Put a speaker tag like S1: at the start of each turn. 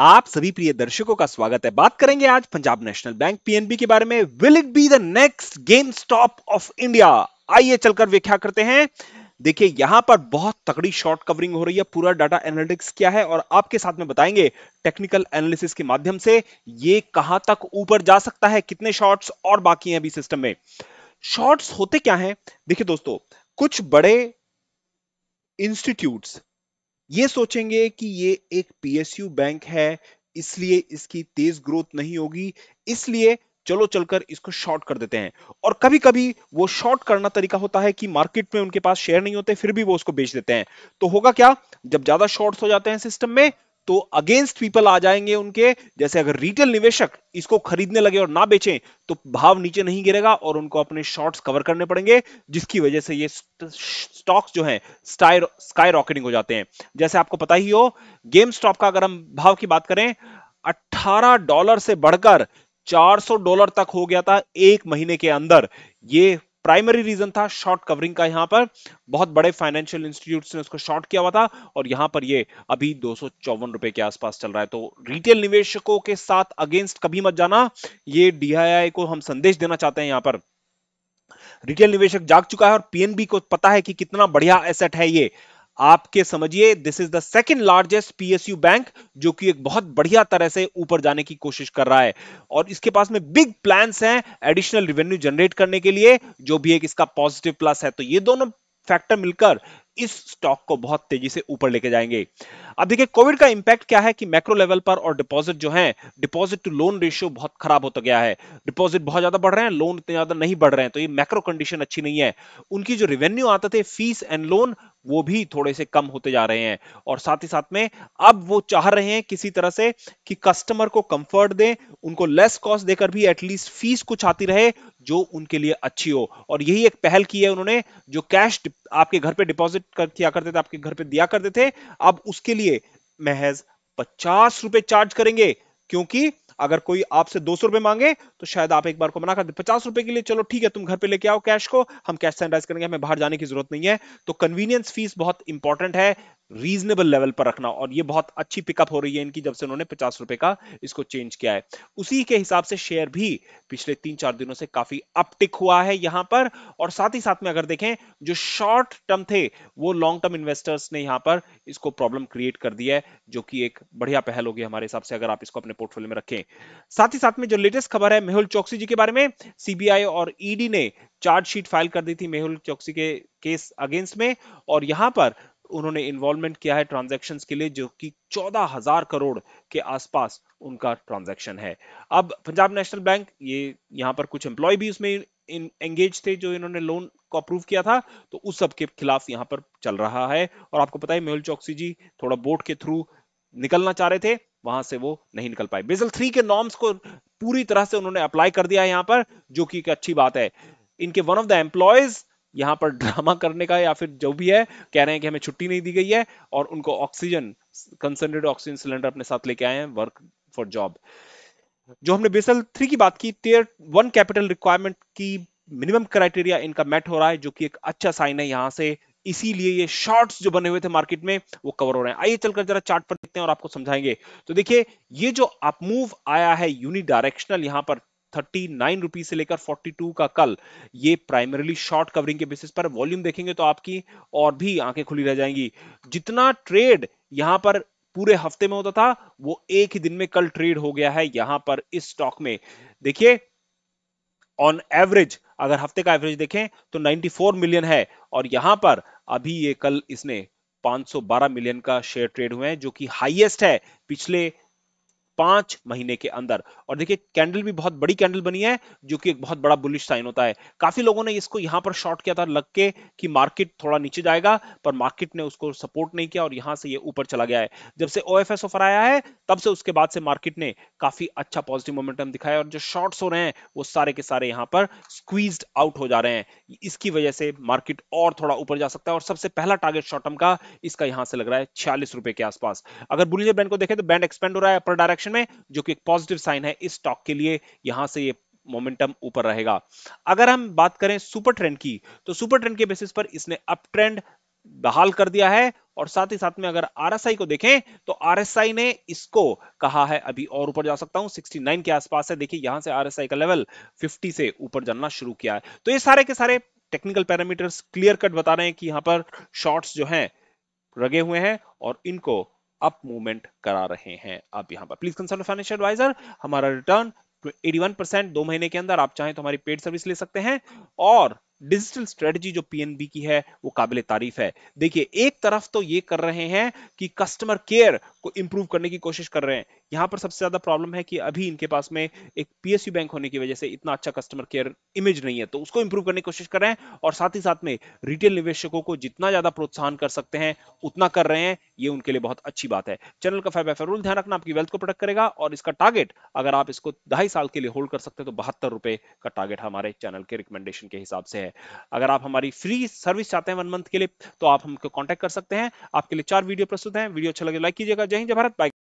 S1: आप सभी प्रिय दर्शकों का स्वागत है। बात करेंगे आज पंजाब नेशनल बैंक पीएनबी के बारे में। Will it be the next game stop of India आइए चलकर व्याख्या करते हैं। देखिए, यहाँ पर बहुत तगड़ी शॉर्ट कवरिंग हो रही है। पूरा डाटा एनालिटिक्स क्या है? और आपके साथ में बताएँगे टेक्निकल एनालिसिस के माध्यम से ये कहाँ तक ऊपर जा सकता है, कितने शॉर्ट्स और बाकी हैं अभी सिस्टम में। शॉर्ट्स होते क्या हैं? देखिए दोस्तों, कुछ बड़े इंस्टीट्यूट्स ये सोचेंगे कि ये एक पीएसयू बैंक है, इसलिए इसकी तेज ग्रोथ नहीं होगी, इसलिए चलो चलकर इसको शॉर्ट कर देते हैं। और कभी कभी वो शॉर्ट करना तरीका होता है कि मार्केट में उनके पास शेयर नहीं होते, फिर भी वो उसको बेच देते हैं। तो होगा क्या? जब ज़्यादा शॉर्ट्स हो जाते हैं सिस्टम में तो अगेंस्ट पीपल आ जाएँगे उनके। जैसे अगर रिटेल निवेशक इसको खरीदने लगे और ना बेचें तो भाव नीचे नहीं गिरेगा और उनको अपने शॉर्ट्स कवर करने पड़ेंगे, जिसकी वजह से ये स्टॉक्स जो हैं स्काई रॉकेटिंग हो जाते हैं। जैसे आपको पता ही हो गेम स्टॉप का अगर हम भाव की बात करें 18 डॉलर से बढ़कर 400 डॉलर तक हो गया था एक महीने के अंदर। ये प्राइमरी रीजन था शॉर्ट कवरिंग का यहाँ पर। बहुत बड़े फाइनेंशियल इंस्टीट्यूट ने उसको शॉर्ट किया हुआ था और यहाँ पर ये अभी दो रुपए के आसपास चल रहा है। तो रिटेल निवेशकों के साथ अगेंस्ट कभी मत जाना। ये डीआईआई को हम संदेश देना चाहते हैं यहाँ पर। रिटेल निवेशक जाग चुका है और पीएनबी को पता है कि कितना बढ़िया एसेट है ये। आपके समझिए this is the second largest PSU bank जो कि एक बहुत बढ़िया तरह से ऊपर जाने की कोशिश कर रहा है। और इसके पास में बिग प्लान हैं एडिशनल रिवेन्यू जनरेट करने के लिए, जो भी एक इसका पॉजिटिव प्लस है। तो ये दोनों फैक्टर मिलकर इस स्टॉक को बहुत तेज़ी से ऊपर लेके जाएँगे। अब देखिए कोविड का इंपैक्ट क्या है कि मैक्रो लेवल पर और डिपॉजिट जो है डिपॉजिट टू लोन रेशियो बहुत खराब होता गया है। डिपॉजिट बहुत ज़्यादा बढ़ रहे हैं लोन इतने ज़्यादा नहीं बढ़ रहे हैं तो ये मैक्रो कंडीशन अच्छी नहीं है। उनकी जो रेवेन्यू आते थे फ़ीस एंड लोन वो भी थोड़े से कम होते जा रहे हैं। और साथ ही साथ में अब वो चाह रहे हैं किसी तरह से कि कस्टमर को कंफर्ट दें, उनको लेस कॉस्ट देकर भी एटलीस्ट फ़ीस कुछ आती रहे जो उनके लिए अच्छी हो। और यही एक पहल की है उन्होंने जो कैश आपके घर पे डिपॉजिट कर, किया करते थे आपके घर पे दिया करते थे अब उसके लिए महज पचास रुपए चार्ज करेंगे। क्योंकि अगर कोई आपसे दो सौ रुपए मांगे तो शायद आप एक बार को मना कर दे। पचास रुपए के लिए चलो ठीक है तुम घर पे लेके आओ कैश को हम कैश सैनिटाइज करेंगे हमें बाहर जाने की ज़रूरत नहीं है। तो कन्वीनियंस फ़ीस बहुत इंपॉर्टेंट है। रीजनेबल लेवल पर रखना और ये बहुत अच्छी पिकअप हो रही है इनकी जब से उन्होंने पचास रुपए का इसको चेंज किया है। उसी के हिसाब से शेयर भी पिछले तीन चार दिनों से काफ़ी अपटिक हुआ है यहाँ पर और साथ ही साथ में अगर देखें, जो शॉर्ट टर्म थे, वो लॉन्ग टर्म इन्वेस्टर्स ने यहाँ पर इसको प्रॉब्लम क्रिएट कर दिया है, जो कि एक बढ़िया पहल होगी हमारे हिसाब से अगर आप इसको अपने पोर्टफोलियो में रखें। साथ ही साथ में जो लेटेस्ट खबर है, मेहुल चौकसी जी के बारे में सीबीआई और ईडी ने चार्जशीट फ़ाइल कर दी थी मेहुल चौकसी के केस अगेंस्ट में और यहाँ पर उन्होंने इन्वॉल्वमेंट किया है ट्रांजेक्शन के लिए, जो कि चौदह हज़ार करोड़ के आसपास उनका ट्रांजेक्शन है। अब पंजाब नेशनल बैंक, ये यहाँ पर कुछ एम्प्लॉय भी उसमें एंगेज थे, जो इन्होंने लोन को अप्रूव किया था तो उस सब के खिलाफ यहाँ पर चल रहा है। और आपको पता है, मेहुल चौकसी जी थोड़ा बोर्ड के थ्रू निकलना चाह रहे थे, वहाँ से वो नहीं निकल पाए। बेजल थ्री के नॉर्म्स को पूरी तरह से उन्होंने अप्लाई कर दिया है यहाँ पर, जो कि एक अच्छी बात है। इनके वन ऑफ़ द एम्प्लॉयज़ यहाँ पर ड्रामा करने का या फिर जो भी है, कह रहे हैं कि हमें छुट्टी नहीं दी गई है और उनको ऑक्सीजन कंसनट्रेटेड ऑक्सीजन सिलेंडर अपने साथ लेके आए हैं वर्क फॉर जॉब जो हमने बेसल थ्री की बात की टेयर वन कैपिटल रिक्वायरमेंट की मिनिमम क्राइटेरिया इनका मेट हो रहा है, जो कि एक अच्छा साइन है यहाँ से। इसीलिए ये शॉर्ट्स जो बने हुए थे मार्केट में, वो कवर हो रहे हैं। आइए चलकर जरा चार्ट पर देखते हैं और आपको समझाएँगे। तो देखिए, ये जो अपमूव आया है यूनि डायरेक्शनल यहाँ पर थर्टी नाइन रुपीज़ से लेकर फोर्टी टू का कल, ये प्राइमरीली शॉर्ट कवरिंग के बेसिस पर वॉल्यूम देखेंगे तो आपकी और भी आँखें खुली रह जाएँगी। जितना ट्रेड यहाँ पर पूरे हफ़्ते में होता था, वो एक ही दिन में कल ट्रेड हो गया है यहाँ पर इस स्टॉक में। देखिए ऑन एवरेज अगर हफ़्ते का एवरेज देखें तो 94 मिलियन है और यहाँ पर अभी ये कल इसने 512 मिलियन का शेयर ट्रेड हुए हैं, जो कि हाईएस्ट है पिछले पाँच महीने के अंदर। और देखिए, कैंडल भी बहुत बड़ी कैंडल बनी है, जो कि एक बहुत बड़ा बुलिश साइन होता है। काफ़ी लोगों ने इसको यहाँ पर शॉर्ट किया था, लग के कि मार्केट थोड़ा नीचे जाएगा, पर मार्केट ने उसको सपोर्ट नहीं किया और यहाँ से ये यह ऊपर चला गया है। जब से ओएफएस ऑफ़र आया है, तब से उसके बाद से मार्केट ने काफ़ी अच्छा पॉजिटिव मोमेंटम दिखाया और जो शॉर्ट्स हो रहे हैं, वो सारे के सारे यहाँ पर स्क्वीज आउट हो जा रहे हैं। इसकी वजह से मार्केट और थोड़ा ऊपर जा सकता है और सबसे पहला टारगेट शॉर्ट टर्म का इसका यहाँ से लग रहा है छियालीस रुपए के आसपास। अगर बुलियर बैंड को देखें तो बैंड एक्सपेंड हो रहा है अपर डायरेक्शन डायरेक्शन में, जो कि एक पॉजिटिव साइन है, इस स्टॉक के लिए यहाँ से ये मोमेंटम ऊपर रहेगा। अगर हम बात करें सुपर ट्रेंड की तो सुपर ट्रेंड के बेसिस पर इसने अप ट्रेंड बहाल कर दिया है और साथ ही साथ में अगर आरएसआई को देखें तो आरएसआई ने इसको कहा है, अभी और ऊपर जा सकता हूँ 69 के आसपास है। देखिए, यहाँ से आरएसआई का लेवल 50 से ऊपर जाना शुरू किया है। तो ये सारे के सारे टेक्निकल पैरामीटर्स क्लियर कट बता रहे हैं कि यहाँ पर शॉर्ट्स जो हैं, रगे हुए हैं और इनको अप मूवमेंट करा रहे हैं। आप यहाँ पर प्लीज़ कंसल्ट फाइनेंशियल एडवाइजर हमारा रिटर्न 81 परसेंट दो महीने के अंदर आप चाहें तो हमारी पेड सर्विस ले सकते हैं। और डिजिटल स्ट्रेटजी जो पीएनबी की है, वो काबिल तारीफ़ है। देखिए, एक तरफ़ तो ये कर रहे हैं कि कस्टमर केयर को इंप्रूव करने की कोशिश कर रहे हैं। यहाँ पर सबसे ज़्यादा प्रॉब्लम है कि अभी इनके पास में एक पीएसयू बैंक होने की वजह से इतना अच्छा कस्टमर केयर इमेज नहीं है तो उसको इंप्रूव करने की कोशिश कर रहे हैं और साथ ही साथ में रिटेल निवेशकों को जितना ज़्यादा प्रोत्साहन कर सकते हैं, उतना कर रहे हैं, ये उनके लिए बहुत अच्छी बात है। चैनल का फाइव रूल ध्यान रखना, आपकी वेल्थ को प्रोटेक्ट करेगा और इसका टारगेट अगर आप इसको ढाई साल के लिए होल्ड कर सकते हैं तो बहत्तर रुपए का टारगेट हमारे चैनल के रिकमेंडेशन के हिसाब से है। अगर आप हमारी फ्री सर्विस चाहते हैं वन मंथ के लिए तो आप हमको कॉन्टेक्ट कर सकते हैं। आपके लिए चार वीडियो प्रस्तुत हैं वीडियो अच्छा लगे लाइक कीजिएगा। जय हिंद भारत बाय